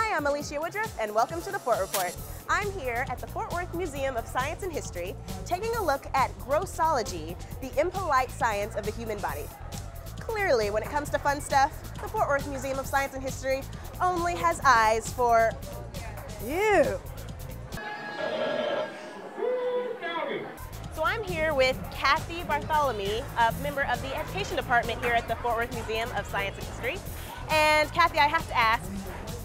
Hi, I'm Eheleshea Woodruff, and welcome to the Fort Report. I'm here at the Fort Worth Museum of Science and History, taking a look at grossology, the impolite science of the human body. Clearly, when it comes to fun stuff, the Fort Worth Museum of Science and History only has eyes for you. So I'm here with Kathy Bartholomew, a member of the Education Department here at the Fort Worth Museum of Science and History. And Kathy, I have to ask,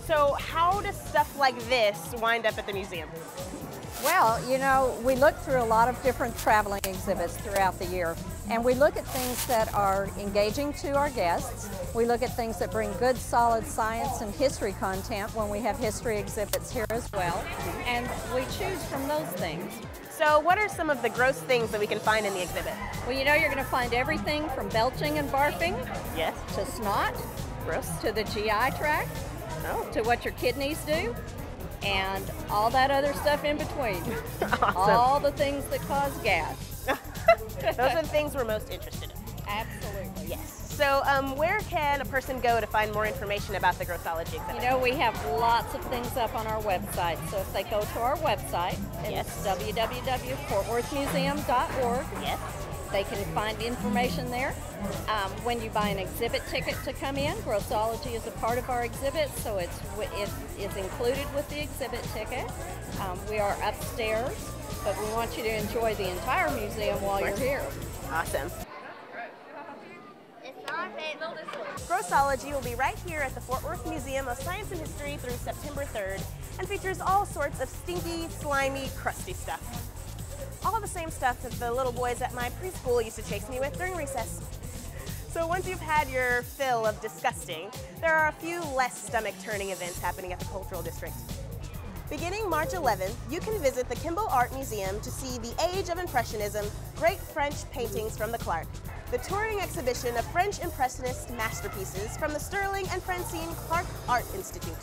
so how does stuff like this wind up at the museum? Well, you know, we look through a lot of different traveling exhibits throughout the year, and we look at things that are engaging to our guests. We look at things that bring good, solid science and history content when we have history exhibits here as well, and we choose from those things. So what are some of the gross things that we can find in the exhibit? Well, you know, you're going to find everything from belching and barfing Yes. to snot, Gross. to the GI tract, Oh. to what your kidneys do, and all that other stuff in between. Awesome. All the things that cause gas. Those are the things we're most interested in. Absolutely. Yes. So um, where can a person go to find more information about the grossology exhibit? You know, we have lots of things up on our website. So if they go to our website, Yes. it's www.fortworthmuseum.org. yes. They can find information there. Um, when you buy an exhibit ticket to come in, grossology is a part of our exhibit, so it's it is included with the exhibit ticket. Um, we are upstairs, but we want you to enjoy the entire museum while you're here. Awesome. Grossology will be right here at the Fort Worth Museum of Science and History through September 3rd and features all sorts of stinky, slimy, crusty stuff. All the same stuff that the little boys at my preschool used to chase me with during recess. So once you've had your fill of disgusting, there are a few less stomach-turning events happening at the Cultural District. Beginning March 11th, you can visit the Kimbell Art Museum to see The Age of Impressionism, Great French Paintings from the Clark, the touring exhibition of French Impressionist masterpieces from the Sterling and Francine Clark Art Institute.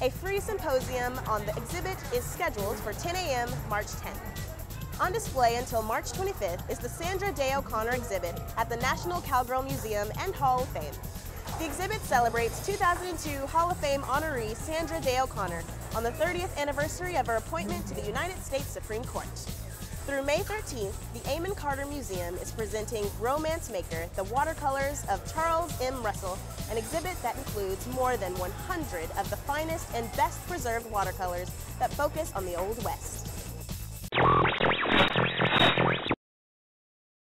A free symposium on the exhibit is scheduled for 10 a.m. March 10th. On display until March 25th is the Sandra Day O'Connor exhibit at the National Cowgirl Museum and Hall of Fame. The exhibit celebrates 2002 Hall of Fame honoree Sandra Day O'Connor on the 30th anniversary of her appointment to the United States Supreme Court. Through May 13th, the Amon Carter Museum is presenting Romance Maker, the watercolors of Charles M. Russell, an exhibit that includes more than 100 of the finest and best preserved watercolors that focus on the Old West.